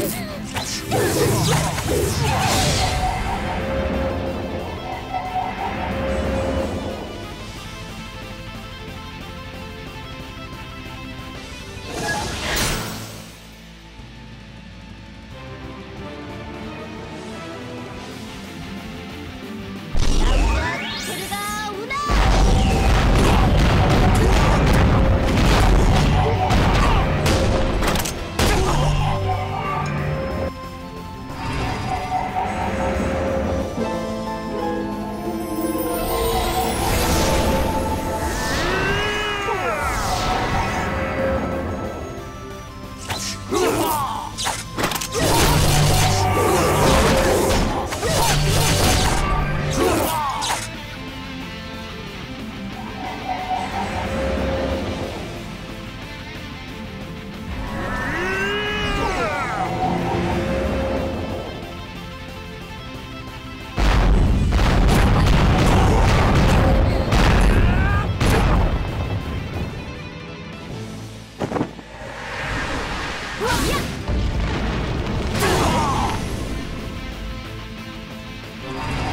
Yes! Yeah!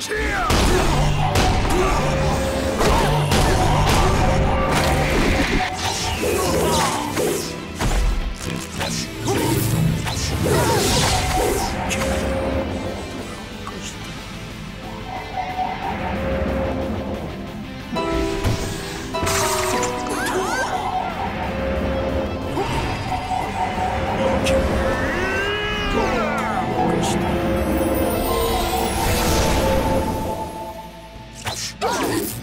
Cheer! Oh!